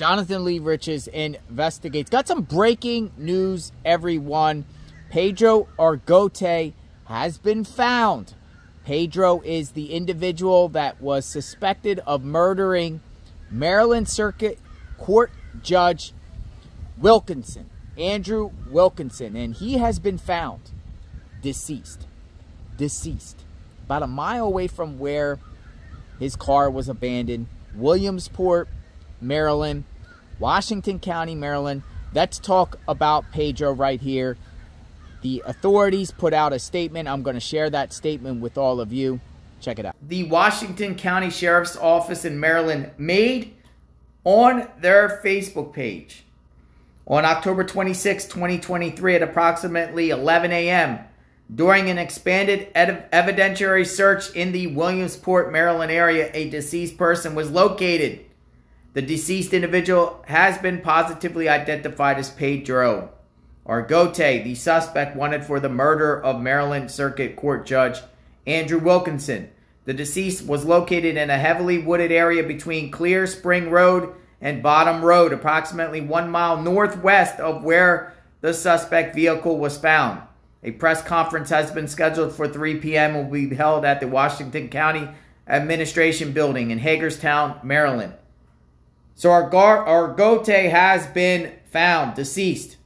Jonathan Lee Riches investigates. Got some breaking news, everyone. Pedro Argote has been found. Pedro is the individual that was suspected of murdering Maryland Circuit Court Judge Wilkinson, Andrew Wilkinson, and he has been found deceased. Deceased. About a mile away from where his car was abandoned. Williamsport, Maryland, Washington County, Maryland. Let's talk about Pedro right here. The authorities put out a statement. I'm going to share that statement with all of you. Check it out. The Washington County Sheriff's Office in Maryland made on their Facebook page on October 26, 2023 at approximately 11 a.m. during an expanded evidentiary search in the Williamsport, Maryland area, a deceased person was located. The deceased individual has been positively identified as Pedro Argote, the suspect wanted for the murder of Maryland Circuit Court Judge Andrew Wilkinson. The deceased was located in a heavily wooded area between Clear Spring Road and Bottom Road, approximately one mile northwest of where the suspect vehicle was found. A press conference has been scheduled for 3 p.m. and will be held at the Washington County Administration Building in Hagerstown, Maryland. So our Argote has been found deceased,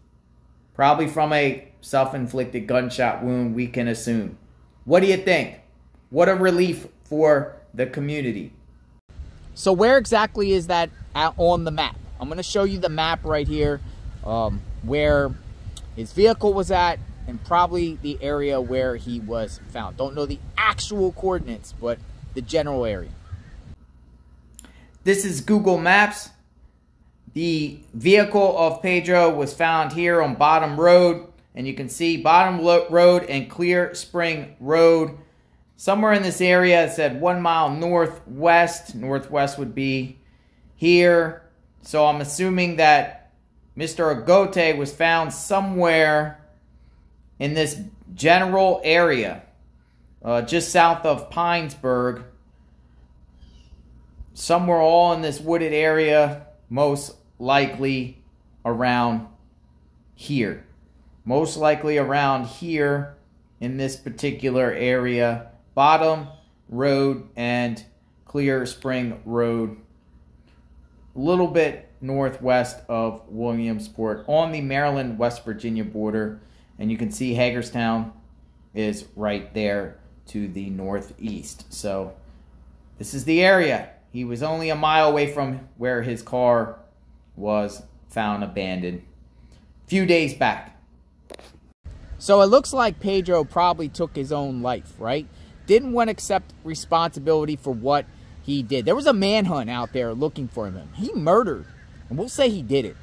probably from a self-inflicted gunshot wound, we can assume. What do you think? What a relief for the community. So where exactly is that on the map? I'm going to show you the map right here um, where his vehicle was at and probably the area where he was found. Don't know the actual coordinates, but the general area. This is Google Maps. The vehicle of Pedro was found here on Bottom Road. And you can see Bottom Road and Clear Spring Road. Somewhere in this area, it said one mile northwest. Northwest would be here. So I'm assuming that Mr. Argote was found somewhere in this general area, uh, just south of Pinesburg somewhere all in this wooded area, most likely around here. Most likely around here in this particular area. Bottom Road and Clear Spring Road. A little bit northwest of Williamsport on the Maryland West Virginia border. And you can see Hagerstown is right there to the northeast. So this is the area. He was only a mile away from where his car was found abandoned a few days back. So it looks like Pedro probably took his own life, right? Didn't want to accept responsibility for what he did. There was a manhunt out there looking for him. He murdered, and we'll say he did it.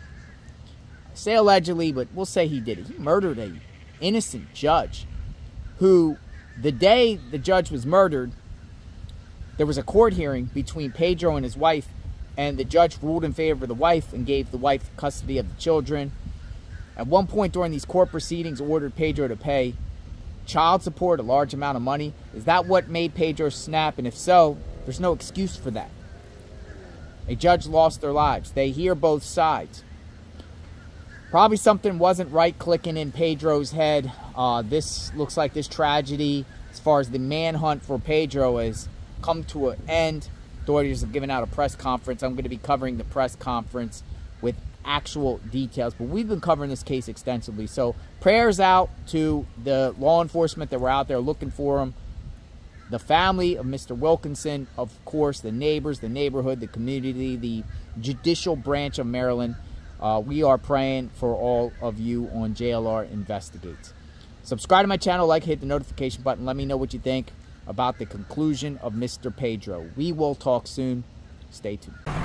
I say allegedly, but we'll say he did it. He murdered a innocent judge who, the day the judge was murdered, there was a court hearing between Pedro and his wife, and the judge ruled in favor of the wife and gave the wife custody of the children. At one point during these court proceedings, ordered Pedro to pay child support, a large amount of money. Is that what made Pedro snap? And if so, there's no excuse for that. A judge lost their lives. They hear both sides. Probably something wasn't right clicking in Pedro's head. Uh, this looks like this tragedy, as far as the manhunt for Pedro, is come to an end. Have given out a press conference. I'm going to be covering the press conference with actual details, but we've been covering this case extensively. So prayers out to the law enforcement that were out there looking for him, the family of Mr. Wilkinson, of course, the neighbors, the neighborhood, the community, the judicial branch of Maryland. Uh, we are praying for all of you on JLR Investigates. Subscribe to my channel, like, hit the notification button. Let me know what you think about the conclusion of Mr. Pedro. We will talk soon. Stay tuned.